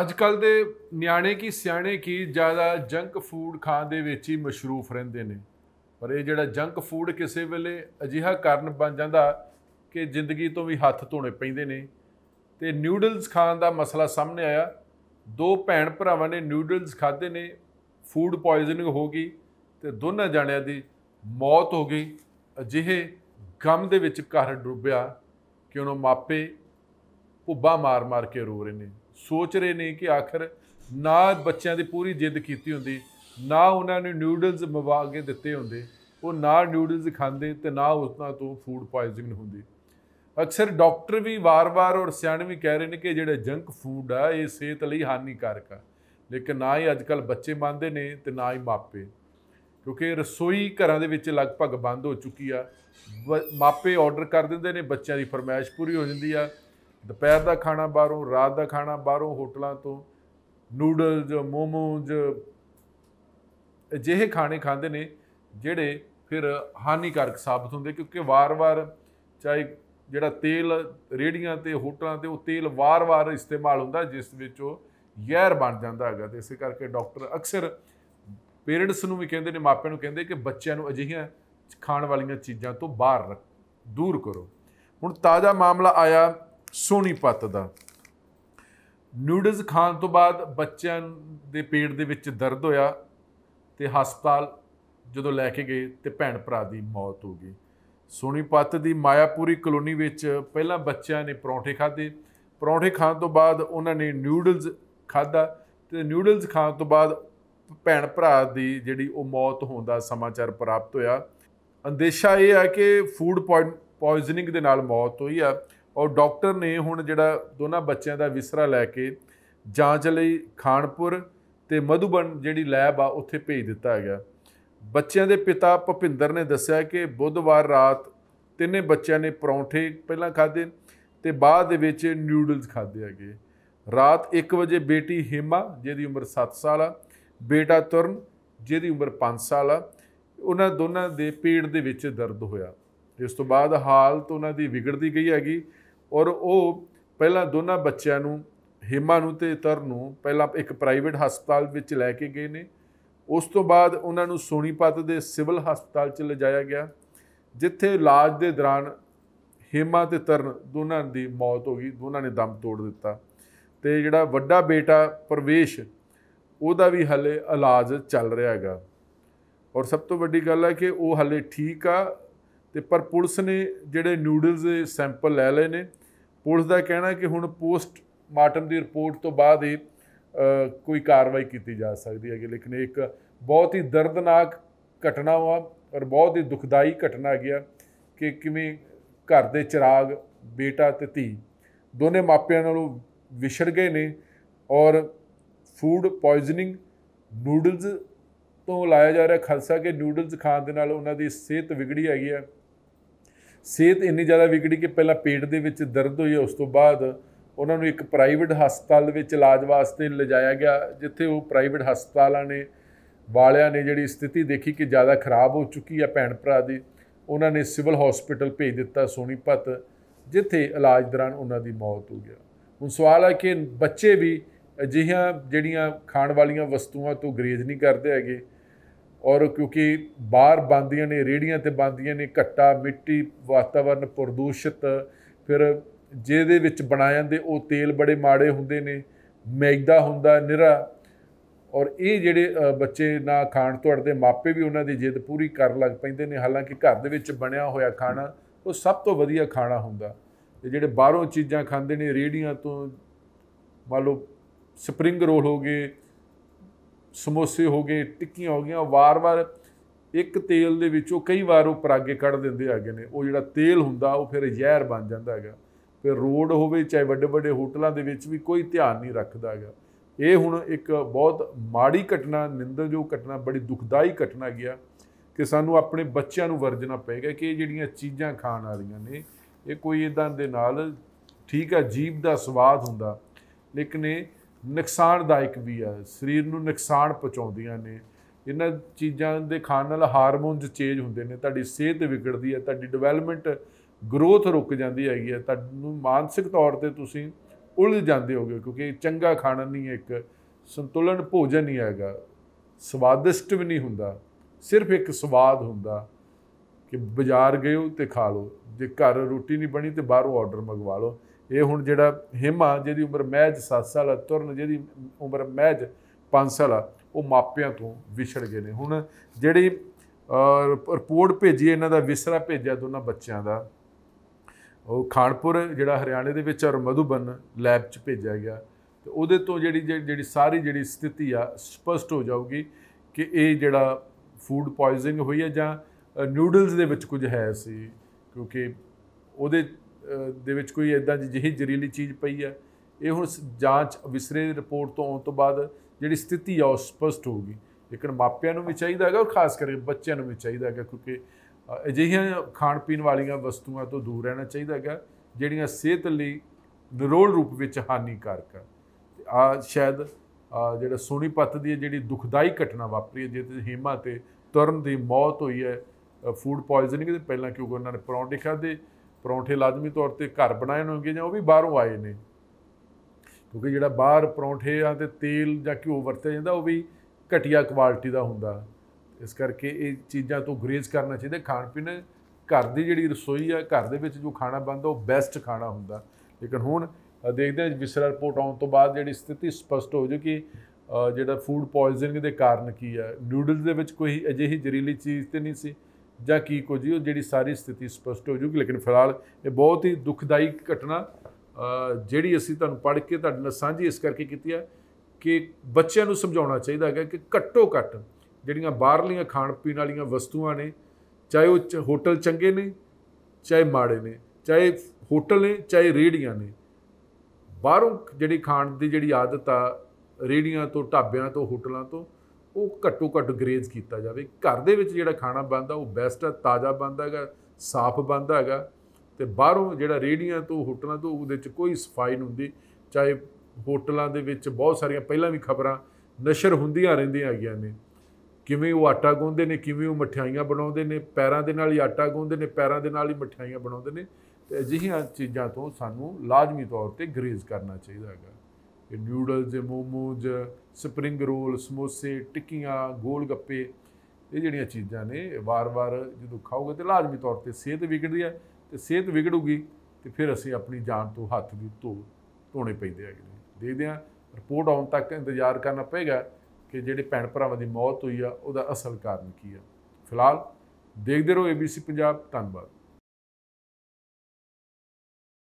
ਅੱਜ ਕੱਲ ਦੇ ਨਿਆਣੇ ਕੀ, ਸਿਆਣੇ ਕੀ, ਜ਼ਿਆਦਾ ਜੰਕ ਫੂਡ ਖਾਣ ਦੇ ਵਿੱਚ ਹੀ ਮਸ਼ਰੂਫ ਰਹਿੰਦੇ ਨੇ। ਪਰ ਇਹ ਜਿਹੜਾ ਜੰਕ ਫੂਡ ਕਿਸੇ ਵੇਲੇ ਅਜਿਹਾ ਕਾਰਨ ਬਣ ਜਾਂਦਾ ਕਿ ਜ਼ਿੰਦਗੀ ਤੋਂ ਵੀ ਹੱਥ ਧੋਣੇ ਪੈਂਦੇ ਨੇ। ਤੇ ਨਿਊਡਲਸ ਖਾਣ ਦਾ ਮਸਲਾ ਸਾਹਮਣੇ ਆਇਆ। ਦੋ ਭੈਣ ਭਰਾਵਾਂ ਨੇ ਨਿਊਡਲਸ ਖਾਦੇ ਨੇ ਫੂਡ ਪੋਇਜ਼ਨਿੰਗ ਹੋ ਗਈ ਤੇ ਦੋਨਾਂ ਜਾਣਿਆਂ ਦੀ ਮੌਤ ਹੋ ਗਈ। ਅਜਿਹੇ ਗਮ ਦੇ ਵਿੱਚ ਘਰ ਡੁੱਬਿਆ ਕਿ ਉਹਨਾਂ ਮਾਪੇ ਭੁੱਬਾ ਮਾਰ-ਮਾਰ ਕੇ ਰੋ ਰਹੇ ਨੇ। ਸੋਚ ਰਹੇ ਨੇ ਕਿ ਆਖਰ ਨਾ ਬੱਚਿਆਂ ਦੀ ਪੂਰੀ ਜਿੱਦ ਕੀਤੀ ਹੁੰਦੀ, ਨਾ ਉਹਨਾਂ ਨੇ ਨਿਊਡਲਸ ਮਵਾ ਕੇ ਦਿੱਤੇ ਹੁੰਦੇ, ਉਹ ਨਾ ਨਿਊਡਲਸ ਖਾਂਦੇ ਤੇ ਨਾ ਉਸਨਾਂ ਤੋਂ ਫੂਡ ਪੋਇਜ਼ਨਿੰਗ ਹੁੰਦੀ। ਅਕਸਰ ਡਾਕਟਰ ਵੀ ਵਾਰ-ਵਾਰ ਔਰ ਸਿਆਣੇ ਵੀ ਕਹਿ ਰਹੇ ਨੇ ਕਿ ਜਿਹੜੇ ਜੰਕ ਫੂਡ ਆ, ਇਹ ਸਿਹਤ ਲਈ ਹਾਨੀਕਾਰਕ ਆ। ਲੇਕਿਨ ਨਾ ਹੀ ਅੱਜਕੱਲ ਬੱਚੇ ਮੰਨਦੇ ਨੇ ਤੇ ਨਾ ਹੀ ਮਾਪੇ। ਕਿਉਂਕਿ ਰਸੋਈ ਘਰਾਂ ਦੇ ਵਿੱਚ ਲਗਭਗ ਬੰਦ ਹੋ ਚੁੱਕੀ ਆ। ਮਾਪੇ ਆਰਡਰ ਕਰ ਦਿੰਦੇ ਨੇ, ਬੱਚਿਆਂ ਦੀ ਫਰਮਾਇਸ਼ ਪੂਰੀ ਹੋ ਜਾਂਦੀ ਆ। ਦੁਪਹਿਰ ਦਾ ਖਾਣਾ ਬਾਹਰੋਂ, ਰਾਤ ਦਾ ਖਾਣਾ ਬਾਹਰੋਂ ਹੋਟਲਾਂ ਤੋਂ, ਨੂਡਲਜ਼, ਮੋਮੋਜ਼, ਅਜਿਹੇ ਖਾਣੇ ਖਾਂਦੇ ਨੇ ਜਿਹੜੇ ਫਿਰ ਹਾਨੀਕਾਰਕ ਸਾਬਤ ਹੁੰਦੇ ਕਿਉਂਕਿ ਵਾਰ-ਵਾਰ ਚਾਹੇ ਜਿਹੜਾ ਤੇਲ ਰੇੜੀਆਂ ਤੇ ਹੋਟਲਾਂ ਤੇ ਉਹ ਤੇਲ ਵਾਰ-ਵਾਰ ਇਸਤੇਮਾਲ ਹੁੰਦਾ ਜਿਸ ਵਿੱਚ ਉਹ ਜ਼ਹਿਰ ਬਣ ਜਾਂਦਾ ਹੈਗਾ ਤੇ ਇਸੇ ਕਰਕੇ ਡਾਕਟਰ ਅਕਸਰ ਪੇਰੈਂਟਸ ਨੂੰ ਵੀ ਕਹਿੰਦੇ ਨੇ, ਮਾਪਿਆਂ ਨੂੰ ਕਹਿੰਦੇ ਕਿ ਬੱਚਿਆਂ ਨੂੰ ਅਜਿਹੀਆਂ ਖਾਣ ਵਾਲੀਆਂ ਚੀਜ਼ਾਂ ਤੋਂ ਬਾਹਰ ਦੂਰ ਕਰੋ। ਹੁਣ ਤਾਜ਼ਾ ਮਾਮਲਾ ਆਇਆ ਸੋਨੀਪਤ ਦਾ। ਨੂਡਲਸ ਖਾਣ ਤੋਂ ਬਾਅਦ ਬੱਚਿਆਂ ਦੇ ਪੇਟ ਦੇ ਵਿੱਚ ਦਰਦ ਹੋਇਆ ਤੇ ਹਸਪਤਾਲ ਜਦੋਂ ਲੈ ਕੇ ਗਏ ਤੇ ਭੈਣ ਭਰਾ ਦੀ ਮੌਤ ਹੋ ਗਈ। ਸੋਨੀਪਤ ਦੀ ਮਾਇਆਪੁਰੀ ਕਲੋਨੀ ਵਿੱਚ ਪਹਿਲਾਂ ਬੱਚਿਆਂ ਨੇ ਪਰੌਂਠੇ ਖਾਦੇ ਪਰੌਂਠੇ ਖਾਣ ਤੋਂ ਬਾਅਦ ਉਹਨਾਂ ਨੇ ਨੂਡਲਸ ਖਾਦਾ ਤੇ ਨੂਡਲਸ ਖਾਣ ਤੋਂ ਬਾਅਦ ਭੈਣ ਭਰਾ ਦੀ ਜਿਹੜੀ ਉਹ ਮੌਤ ਹੋਣ ਦਾ ਸਮਾਚਾਰ ਪ੍ਰਾਪਤ ਹੋਇਆ। ਅੰਦੇਸ਼ਾ ਇਹ ਹੈ ਕਿ ਫੂਡ ਪੋਇਜ਼ਨਿੰਗ ਦੇ ਨਾਲ ਮੌਤ ਹੋਈ ਆ। ਔਰ ਡਾਕਟਰ ਨੇ ਹੁਣ ਜਿਹੜਾ ਦੋਨਾਂ ਬੱਚਿਆਂ ਦਾ ਵਿਸਰਾ ਲੈ ਕੇ ਜਾਂਚ ਲਈ ਖਾਨਪੁਰ ਤੇ ਮਧੂਬਨ ਜਿਹੜੀ ਲੈਬ ਆ, ਉੱਥੇ ਭੇਜ ਦਿੱਤਾ ਗਿਆ। ਬੱਚਿਆਂ ਦੇ ਪਿਤਾ ਭਪਿੰਦਰ ਨੇ ਦੱਸਿਆ ਕਿ ਬੁੱਧਵਾਰ ਰਾਤ ਤਿੰਨੇ ਬੱਚਿਆਂ ਨੇ ਪਰੌਂਠੇ ਪਹਿਲਾਂ ਖਾਦੇ ਤੇ ਬਾਅਦ ਦੇ ਵਿੱਚ ਨਿਊਡਲਸ ਖਾਦੇ ਹੈਗੇ। ਰਾਤ 1 ਵਜੇ ਬੇਟੀ ਹਿਮਾ, ਜਿਹਦੀ ਉਮਰ 7 ਸਾਲ ਆ, ਬੇਟਾ ਤੁਰਨ, ਜਿਹਦੀ ਉਮਰ 5 ਸਾਲ ਆ, ਉਹਨਾਂ ਦੋਨਾਂ ਦੇ ਪੇਟ ਦੇ ਵਿੱਚ ਦਰਦ ਹੋਇਆ। ਇਸ ਤੋਂ ਬਾਅਦ ਹਾਲਤ ਉਹਨਾਂ ਦੀ ਵਿਗੜਦੀ ਗਈ ਹੈਗੀ। ਔਰ ਉਹ ਪਹਿਲਾਂ ਦੋਨਾਂ ਬੱਚਿਆਂ ਨੂੰ, ਹਿਮਾ ਨੂੰ ਤੇ ਤਰ ਨੂੰ ਪਹਿਲਾਂ ਇੱਕ ਪ੍ਰਾਈਵੇਟ ਹਸਪਤਾਲ ਵਿੱਚ ਲੈ ਕੇ ਗਏ ਨੇ। ਉਸ ਤੋਂ ਬਾਅਦ ਉਹਨਾਂ ਨੂੰ ਸੋਨੀਪਤ ਦੇ ਸਿਵਲ ਹਸਪਤਾਲ 'ਚ ਲਿਜਾਇਆ ਗਿਆ, ਜਿੱਥੇ ਇਲਾਜ ਦੇ ਦੌਰਾਨ ਹਿਮਾ ਤੇ ਤਰਨ ਦੋਨਾਂ ਦੀ ਮੌਤ ਹੋ ਗਈ, ਦੋਨਾਂ ਨੇ ਦਮ ਤੋੜ ਦਿੱਤਾ। ਤੇ ਜਿਹੜਾ ਵੱਡਾ ਬੇਟਾ ਪ੍ਰਵੇਸ਼, ਉਹਦਾ ਵੀ ਹਲੇ ਇਲਾਜ ਚੱਲ ਰਿਹਾ ਹੈਗਾ। ਔਰ ਸਭ ਤੋਂ ਵੱਡੀ ਗੱਲ ਹੈ ਕਿ ਉਹ ਹਲੇ ਠੀਕ ਆ ਤੇ ਪਰ ਪੁਲਿਸ ਨੇ ਜਿਹੜੇ ਨੂਡਲਸ ਦੇ ਸੈਂਪਲ ਲੈ ਲਏ ਨੇ। ਪੁਲਿਸ ਦਾ ਕਹਿਣਾ ਕਿ ਹੁਣ ਪੋਸਟ ਮਾਰਟਮ ਦੀ ਰਿਪੋਰਟ ਤੋਂ ਬਾਅਦ ਹੀ ਕੋਈ ਕਾਰਵਾਈ ਕੀਤੀ ਜਾ ਸਕਦੀ ਹੈ ਲੇਕਿਨ ਇੱਕ ਬਹੁਤ ਹੀ ਦਰਦਨਾਕ ਘਟਨਾ ਵਾ ਔਰ ਬਹੁਤ ਹੀ ਦੁਖਦਾਈ ਘਟਨਾ ਗਿਆ ਕਿ ਕਿਵੇਂ ਘਰ ਦੇ ਚਿਰਾਗ, ਬੇਟਾ ਤੇ ਧੀ ਦੋਨੇ ਮਾਪਿਆਂ ਨਾਲੋਂ ਵਿਛੜ ਗਏ ਨੇ ਔਰ ਫੂਡ ਪੋਇਜ਼ਨਿੰਗ ਨੂਡਲਸ ਤੋਂ ਲਾਇਆ ਜਾ ਰਿਹਾ। ਖਲਸਾ ਕਿ ਨੂਡਲਸ ਖਾਣ ਦੇ ਨਾਲ ਉਹਨਾਂ ਦੀ ਸਿਹਤ ਵਿਗੜੀ ਹੈਗੀ ਆ। ਸਿਹਤ ਇੰਨੀ ਜ਼ਿਆਦਾ ਵਿਗੜੀ ਕਿ ਪਹਿਲਾਂ ਪੇਟ ਦੇ ਵਿੱਚ ਦਰਦ ਹੋਈ, ਉਸ ਤੋਂ ਬਾਅਦ ਉਹਨਾਂ ਨੂੰ ਇੱਕ ਪ੍ਰਾਈਵੇਟ ਹਸਪਤਾਲ ਦੇ ਵਿੱਚ ਇਲਾਜ ਵਾਸਤੇ ਲਿਜਾਇਆ ਗਿਆ, ਜਿੱਥੇ ਉਹ ਪ੍ਰਾਈਵੇਟ ਹਸਪਤਾਲਾਂ ਨੇ, ਵਾਲਿਆਂ ਨੇ ਜਿਹੜੀ ਸਥਿਤੀ ਦੇਖੀ ਕਿ ਜ਼ਿਆਦਾ ਖਰਾਬ ਹੋ ਚੁੱਕੀ ਹੈ ਭੈਣ ਭਰਾ ਦੀ, ਉਹਨਾਂ ਨੇ ਸਿਵਲ ਹਸਪੀਟਲ ਭੇਜ ਦਿੱਤਾ ਸੋਨੀਪਤ, ਜਿੱਥੇ ਇਲਾਜ ਦੌਰਾਨ ਉਹਨਾਂ ਦੀ ਮੌਤ ਹੋ ਗਿਆ। ਹੁਣ ਸਵਾਲ ਹੈ ਕਿ ਬੱਚੇ ਵੀ ਅਜਿਹੀਆਂ ਜਿਹੜੀਆਂ ਖਾਣ ਵਾਲੀਆਂ ਵਸਤੂਆਂ ਤੋਂ ਗਰੇਜ਼ ਨਹੀਂ ਕਰਦੇ ਹੈਗੇ ਔਰ ਕਿਉਂਕਿ ਬਾਹਰ ਬੰਦੀਆਂ ਨੇ ਰੇੜੀਆਂ ਤੇ ਬੰਦੀਆਂ ਨੇ, ਘੱਟਾ, ਮਿੱਟੀ, ਵਾਤਾਵਰਨ ਪ੍ਰਦੂਸ਼ਿਤ, ਫਿਰ ਜਿਹਦੇ ਵਿੱਚ ਬਣਾ ਜਾਂਦੇ, ਉਹ ਤੇਲ ਬੜੇ ਮਾੜੇ ਹੁੰਦੇ ਨੇ, ਮੈਦਾ ਹੁੰਦਾ, ਨਿਰਾ। ਔਰ ਇਹ ਜਿਹੜੇ ਬੱਚੇ ਨਾ ਖਾਣ ਤੋਂ ਅੜਦੇ, ਮਾਪੇ ਵੀ ਉਹਨਾਂ ਦੀ ਜਿੱਦ ਪੂਰੀ ਕਰਨ ਲੱਗ ਪੈਂਦੇ ਨੇ, ਹਾਲਾਂਕਿ ਘਰ ਦੇ ਵਿੱਚ ਬਣਿਆ ਹੋਇਆ ਖਾਣਾ, ਉਹ ਸਭ ਤੋਂ ਵਧੀਆ ਖਾਣਾ ਹੁੰਦਾ। ਤੇ ਜਿਹੜੇ ਬਾਹਰੋਂ ਚੀਜ਼ਾਂ ਖਾਂਦੇ ਨੇ ਰੇੜੀਆਂ ਤੋਂ, ਮੰਨ ਲਓ, ਸਪਰਿੰਗ ਰੋਲ ਹੋ ਗਏ ਸਮੋਸੇ ਹੋ ਗਏ, ਟਿੱਕੀਆਂ ਹੋ ਗਈਆਂ ਵਾਰ-ਵਾਰ ਇੱਕ ਤੇਲ ਦੇ ਵਿੱਚੋਂ ਕਈ ਵਾਰ ਉਹ ਪਰਾਗੇ ਕੱਢ ਦਿੰਦੇ ਹੈਗੇ ਨੇ। ਉਹ ਜਿਹੜਾ ਤੇਲ ਹੁੰਦਾ, ਉਹ ਫਿਰ ਜ਼ਹਿਰ ਬਣ ਜਾਂਦਾ ਹੈਗਾ। ਫਿਰ ਰੋਡ ਹੋਵੇ, ਚਾਹੇ ਵੱਡੇ ਵੱਡੇ ਹੋਟਲਾਂ ਦੇ ਵਿੱਚ ਵੀ ਕੋਈ ਧਿਆਨ ਨਹੀਂ ਰੱਖਦਾ ਹੈਗਾ। ਇਹ ਹੁਣ ਇੱਕ ਬਹੁਤ ਮਾੜੀ ਘਟਨਾ ਨਿੰਦਰਯੋਗ ਘਟਨਾ, ਬੜੀ ਦੁਖਦਾਈ ਘਟਨਾ ਗਿਆ ਕਿ ਸਾਨੂੰ ਆਪਣੇ ਬੱਚਿਆਂ ਨੂੰ ਵਰਜਣਾ ਪਏਗਾ ਕਿ ਇਹ ਜਿਹੜੀਆਂ ਚੀਜ਼ਾਂ ਖਾਣ ਵਾਲੀਆਂ ਨੇ, ਇਹ ਕੋਈ ਇਦਾਂ ਦੇ ਨਾਲ ਠੀਕ ਆ, ਜੀਭ ਦਾ ਸਵਾਦ ਹੁੰਦਾ। ਲੇਕਿਨ ਇਹ ਨੁਕਸਾਨਦਾਇਕ ਵੀ ਆ। ਸਰੀਰ ਨੂੰ ਨੁਕਸਾਨ ਪਹੁੰਚਾਉਂਦੀਆਂ ਨੇ। ਇਹਨਾਂ ਚੀਜ਼ਾਂ ਦੇ ਖਾਣ ਨਾਲ ਹਾਰਮੋਨਸ ਚੇਂਜ ਹੁੰਦੇ ਨੇ। ਤੁਹਾਡੀ ਸਿਹਤ ਵਿਗੜਦੀ ਹੈ, ਤੁਹਾਡੀ ਡਿਵੈਲਪਮੈਂਟ ਗਰੋਥ ਰੁਕ ਜਾਂਦੀ ਹੈਗੀ ਹੈ। ਤੁਹਾਨੂੰ ਮਾਨਸਿਕ ਤੌਰ ਤੇ ਤੁਸੀਂ ਉਲਝ ਜਾਂਦੇ ਹੋਗੇ ਕਿਉਂਕਿ ਚੰਗਾ ਖਾਣਾ ਨਹੀਂ ਇੱਕ ਸੰਤੁਲਨ ਭੋਜਨ ਨਹੀਂ ਹੈਗਾ। ਸਵਾਦਿਸ਼ਟ ਵੀ ਨਹੀਂ ਹੁੰਦਾ। ਸਿਰਫ ਇੱਕ ਸਵਾਦ ਹੁੰਦਾ ਕਿ ਬਾਜ਼ਾਰ ਗਏ ਹੋ ਤੇ ਖਾ ਲਓ। ਜੇ ਘਰ ਰੋਟੀ ਨਹੀਂ ਬਣੀ ਤੇ ਬਾਹਰੋਂ ਆਰਡਰ ਮੰਗਵਾ ਲਓ। ਇਹ ਹੁਣ ਜਿਹੜਾ ਹਿਮਾ, ਜਿਹਦੀ ਉਮਰ ਮਹਿਜ 7 ਸਾਲ ਆ, ਤੁਰਨ ਜਿਹਦੀ ਉਮਰ ਮਹਿਜ 5 ਸਾਲ ਆ, ਉਹ ਮਾਪਿਆਂ ਤੋਂ ਵਿਛੜ ਗਏ ਨੇ। ਹੁਣ ਜਿਹੜੀ ਰਿਪੋਰਟ ਭੇਜੀ ਇਹਨਾਂ ਦਾ, ਵਿਸਰਾ ਭੇਜਿਆ ਦੋਨਾਂ ਬੱਚਿਆਂ ਦਾ, ਉਹ ਖਾਨਪੁਰ, ਜਿਹੜਾ ਹਰਿਆਣੇ ਦੇ ਵਿੱਚ ਔਰ ਮਧੂਬਨ ਲੈਬ 'ਚ ਭੇਜਿਆ ਗਿਆ। ਤੇ ਉਹਦੇ ਤੋਂ ਜਿਹੜੀ ਜਿਹੜੀ ਸਾਰੀ ਜਿਹੜੀ ਸਥਿਤੀ ਆ, ਸਪਸ਼ਟ ਹੋ ਜਾਊਗੀ ਕਿ ਇਹ ਜਿਹੜਾ ਫੂਡ ਪੋਇਜ਼ਨਿੰਗ ਹੋਈ ਹੈ ਜਾਂ ਨੂਡਲਸ ਦੇ ਵਿੱਚ ਕੁਝ ਹੈ ਸੀ, ਕਿਉਂਕਿ ਉਹਦੇ ਦੇ ਵਿੱਚ ਕੋਈ ਇਦਾਂ ਦੀ ਜਿਹੀ ਜ਼ਹਿਰੀਲੀ ਚੀਜ਼ ਪਈ ਹੈ, ਇਹ ਹੁਣ ਜਾਂਚ ਵਿਸਰੇ ਰਿਪੋਰਟ ਤੋਂ ਆਉਣ ਤੋਂ ਬਾਅਦ ਜਿਹੜੀ ਸਥਿਤੀ ਆ, ਉਹ ਸਪਸ਼ਟ ਹੋਊਗੀ। ਲੇਕਿਨ ਮਾਪਿਆਂ ਨੂੰ ਵੀ ਚਾਹੀਦਾ ਹੈਗਾ ਔਰ ਖਾਸ ਕਰਕੇ ਬੱਚਿਆਂ ਨੂੰ ਵੀ ਚਾਹੀਦਾ ਹੈਗਾ, ਕਿਉਂਕਿ ਅਜਿਹੀਆਂ ਖਾਣ ਪੀਣ ਵਾਲੀਆਂ ਵਸਤੂਆਂ ਤੋਂ ਦੂਰ ਰਹਿਣਾ ਚਾਹੀਦਾ ਹੈਗਾ, ਜਿਹੜੀਆਂ ਸਿਹਤ ਲਈ ਨਿਰੋਲ ਰੂਪ ਵਿੱਚ ਹਾਨੀਕਾਰਕ ਆ। ਆ ਸ਼ਾਇਦ ਜਿਹੜਾ ਸੋਨੀਪਤ ਦੀ ਜਿਹੜੀ ਦੁਖਦਾਈ ਘਟਨਾ ਵਾਪਰੀ ਹੈ, ਜਿਹਦੇ ਹੀਮਾ ਤੇ ਤੁਰਨ ਦੀ ਮੌਤ ਹੋਈ ਹੈ ਫੂਡ ਪੋਇਜ਼ਨਿੰਗ ਦੇ ਪਹਿਲਾਂ ਕਿਉਂਕਿ ਉਹਨਾਂ ਨੇ ਪਰੌਂਠੇ ਖਾਦੇ ਪਰੌਂਠੇ ਲਾਜ਼ਮੀ ਤੌਰ ਤੇ ਘਰ ਬਣਾਏ ਹੋਣਗੇ ਜਾਂ ਉਹ ਵੀ ਬਾਹਰੋਂ ਆਏ ਨੇ? ਕਿਉਂਕਿ ਜਿਹੜਾ ਬਾਹਰ ਪਰੌਂਠੇ ਆ ਤੇ ਤੇਲ ਜਾਂ ਘਿਓ ਵਰਤਿਆ ਜਾਂਦਾ, ਉਹ ਵੀ ਘਟੀਆ ਕੁਆਲਿਟੀ ਦਾ ਹੁੰਦਾ। ਇਸ ਕਰਕੇ ਇਹ ਚੀਜ਼ਾਂ ਤੋਂ ਗਰੇਜ਼ ਕਰਨਾ ਚਾਹੀਦਾ। ਖਾਣ ਪੀਣ ਘਰ ਦੀ ਜਿਹੜੀ ਰਸੋਈ ਆ, ਘਰ ਦੇ ਵਿੱਚ ਜੋ ਖਾਣਾ ਬਣਦਾ, ਉਹ ਬੈਸਟ ਖਾਣਾ ਹੁੰਦਾ। ਲੇਕਿਨ ਹੁਣ ਦੇਖਦੇ ਹਾਂ, ਵਿਸਰਾ ਰਿਪੋਰਟ ਆਉਣ ਤੋਂ ਬਾਅਦ ਜਿਹੜੀ ਸਥਿਤੀ ਸਪਸ਼ਟ ਹੋ ਜੂ ਕਿ ਜਿਹੜਾ ਫੂਡ ਪੋਇਜ਼ਨਿੰਗ ਦੇ ਕਾਰਨ ਕੀ ਆ। ਨੂਡਲਸ ਦੇ ਵਿੱਚ ਕੋਈ ਅਜਿਹੀ ਜ਼ਹਿਰੀਲੀ ਚੀਜ਼ ਤੇ ਨਹੀਂ ਸੀ। ਜਾਂ ਕੀ ਕੁਝ ਉਹ ਜਿਹੜੀ ਸਾਰੀ ਸਥਿਤੀ ਸਪਸ਼ਟ ਹੋ ਜੂਗੀ। ਲੇਕਿਨ ਫਿਲਹਾਲ ਇਹ ਬਹੁਤ ਹੀ ਦੁਖਦਾਈ ਘਟਨਾ ਜਿਹੜੀ ਅਸੀਂ ਤੁਹਾਨੂੰ ਪੜ੍ਹ ਕੇ ਤੁਹਾਡੇ ਨਾਲ ਸਾਂਝੀ ਇਸ ਕਰਕੇ ਕੀਤੀ ਹੈ ਕਿ ਬੱਚਿਆਂ ਨੂੰ ਸਮਝਾਉਣਾ ਚਾਹੀਦਾ ਹੈ ਕਿ ਘੱਟੋ ਘੱਟ ਜਿਹੜੀਆਂ ਬਾਹਰਲੀਆਂ ਖਾਣ ਪੀਣ ਵਾਲੀਆਂ ਵਸਤੂਆਂ ਨੇ, ਚਾਹੇ ਉਹ ਹੋਟਲ ਚੰਗੇ ਨੇ, ਚਾਹੇ ਮਾੜੇ ਨੇ, ਚਾਹੇ ਹੋਟਲ ਨੇ, ਚਾਹੇ ਰੇੜੀਆਂ ਨੇ, ਬਾਹਰੋਂ ਜਿਹੜੀ ਖਾਣ ਦੀ ਜਿਹੜੀ ਆਦਤ ਆ ਰੇੜੀਆਂ ਤੋਂ, ਢਾਬਿਆਂ ਤੋਂ, ਹੋਟਲਾਂ ਤੋਂ ਉਹ ਘੱਟੋ ਘੱਟ ਗਰੇਜ਼ ਕੀਤਾ ਜਾਵੇ। ਘਰ ਦੇ ਵਿੱਚ ਜਿਹੜਾ ਖਾਣਾ ਬਣਦਾ, ਉਹ ਬੈਸਟ ਹੈ ਤਾਜ਼ਾ ਬਣਦਾ ਹੈਗਾ, ਸਾਫ਼ ਬਣਦਾ ਹੈਗਾ ਤੇ ਬਾਹਰੋਂ ਜਿਹੜਾ ਰੇੜੀਆਂ ਤੋਂ, ਹੋਟਲਾਂ ਤੋਂ, ਉਹਦੇ ਵਿੱਚ ਕੋਈ ਸਫ਼ਾਈ ਨਹੀਂ ਹੁੰਦੀ। ਚਾਹੇ ਹੋਟਲਾਂ ਦੇ ਵਿੱਚ ਬਹੁਤ ਸਾਰੀਆਂ ਪਹਿਲਾਂ ਵੀ ਖਬਰਾਂ ਨਸ਼ਰ ਹੁੰਦੀਆਂ ਰਹਿੰਦੀਆਂ ਹੈਗੀਆਂ ਨੇ। ਕਿਵੇਂ ਉਹ ਆਟਾ ਗੁੰਨਦੇ ਨੇ, ਕਿਵੇਂ ਉਹ ਮਠਿਆਈਆਂ ਬਣਾਉਂਦੇ ਨੇ, ਪੈਰਾਂ ਦੇ ਨਾਲ ਹੀ ਆਟਾ ਗੁੰਨਦੇ ਨੇ, ਪੈਰਾਂ ਦੇ ਨਾਲ ਹੀ ਮਠਿਆਈਆਂ ਬਣਾਉਂਦੇ ਨੇ ਤੇ ਅਜਿਹੀਆਂ ਚੀਜ਼ਾਂ ਤੋਂ ਸਾਨੂੰ ਲਾਜ਼ਮੀ ਤੌਰ ਤੇ ਗਰੇਜ਼ ਕਰਨਾ ਚਾਹੀਦਾ ਹੈਗਾ। ਨਿਊਡਲਸ ਮੋਮੋਜ਼ ਸਪਰਿੰਗ ਰੋਲ ਸਮੋਸੇ, ਟਿੱਕੀਆਂ ਗੋਲ ਗੱਪੇ ਇਹ ਜਿਹੜੀਆਂ ਚੀਜ਼ਾਂ ਨੇ ਵਾਰ-ਵਾਰ ਜਦੋਂ ਖਾਓਗੇ ਤੇ ਲਾਜ਼ਮੀ ਤੌਰ ਤੇ ਸਿਹਤ ਵਿਗੜਦੀ ਹੈ ਤੇ ਸਿਹਤ ਵਿਗੜੂਗੀ ਤੇ ਫਿਰ ਅਸੀਂ ਆਪਣੀ ਜਾਨ ਤੋਂ ਹੱਥ ਵੀ ਧੋ, ਧੋਣੇ ਪੈਂਦੇ ਹੈਗੇ ਦੇਖਦੇ ਹਾਂ ਰਿਪੋਰਟ ਆਉਣ ਤੱਕ ਇੰਤਜ਼ਾਰ ਕਰਨਾ ਪਏਗਾ ਕਿ ਜਿਹੜੇ ਭੈਣ ਭਰਾਵਾਂ ਦੀ ਮੌਤ ਹੋਈ ਆ, ਉਹਦਾ ਅਸਲ ਕਾਰਨ ਕੀ ਆ। ਫਿਲਹਾਲ ਦੇਖਦੇ ਰਹੋ ABC ਪੰਜਾਬ ਧੰਨਵਾਦ।